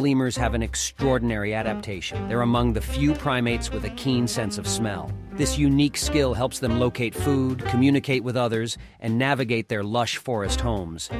lemurs have an extraordinary adaptation. They're among the few primates with a keen sense of smell. This unique skill helps them locate food, communicate with others, and navigate their lush forest homes.